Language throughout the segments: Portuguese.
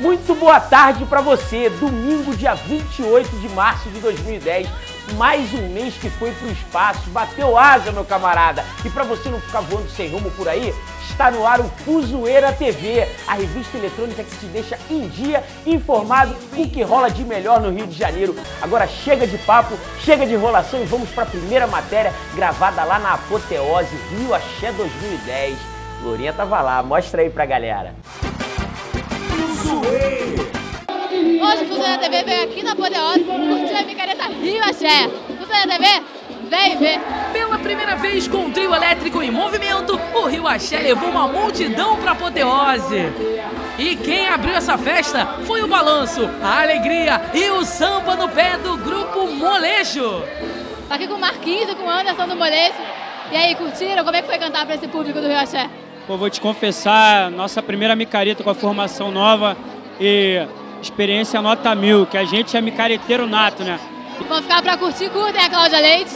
Muito boa tarde para você. Domingo, dia 28 de março de 2010. Mais um mês que foi pro espaço. Bateu asa, meu camarada. E para você não ficar voando sem rumo por aí, está no ar o Fuzueira TV, a revista eletrônica que te deixa em dia, informado com o que rola de melhor no Rio de Janeiro. Agora chega de papo, chega de enrolação e vamos para a primeira matéria gravada lá na Apoteose Rio Axé 2010. Lourinha tava lá, mostra aí pra galera. Hoje o Fuzueira TV veio aqui na Apoteose curtir a micareta Rio Axé. Fuzueira TV, vem ver. Pela primeira vez com o trio elétrico em movimento, o Rio Axé levou uma multidão para Apoteose. E quem abriu essa festa foi o balanço, a alegria e o samba no pé do grupo Molejo. Tá aqui com o Marquinhos e com o Anderson do Molejo. E aí, curtiram? Como é que foi cantar para esse público do Rio Axé? Pô, vou te confessar, nossa primeira micareta com a formação nova e experiência nota mil, que a gente é micareteiro nato, né? Vamos ficar pra curtir, curtem a Cláudia Leite.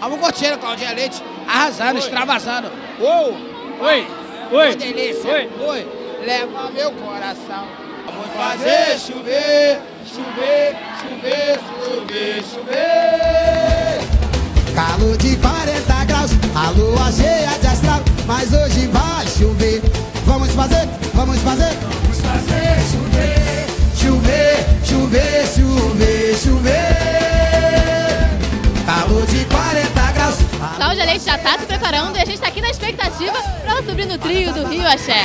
Vamos curtindo, Claudinha Leite, arrasando, extravasando. Uou! Oi, oi, Que delícia! oi. Oi! Leva meu coração. Vamos fazer chover, chover, chover, chover, chover. Já tá se preparando e a gente tá aqui na expectativa pra ela subir no trio do Rio Axé.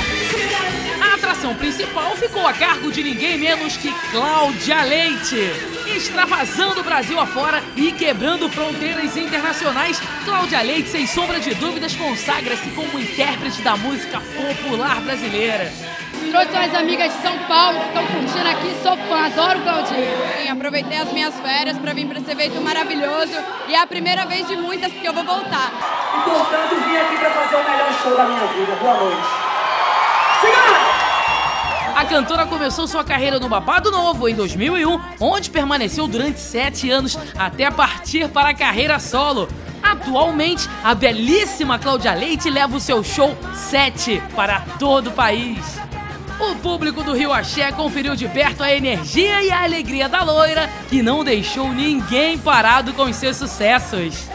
A atração principal ficou a cargo de ninguém menos que Cláudia Leite. Extravasando o Brasil afora e quebrando fronteiras internacionais, Cláudia Leite, sem sombra de dúvidas, consagra-se como intérprete da música popular brasileira. Trouxe umas amigas de São Paulo que estão curtindo aqui, sou fã, adoro. Sim, aproveitei as minhas férias para vir para esse evento maravilhoso e é a primeira vez de muitas porque eu vou voltar. E portanto vim aqui para fazer o melhor show da minha vida. Boa noite. A cantora começou sua carreira no Babado Novo em 2001, onde permaneceu durante sete anos até partir para a carreira solo. Atualmente, a belíssima Cláudia Leite leva o seu show 7 para todo o país. O público do Rio Axé conferiu de perto a energia e a alegria da loira, que não deixou ninguém parado com os seus sucessos.